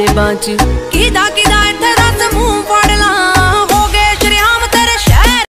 de bante. Que dá, que dá.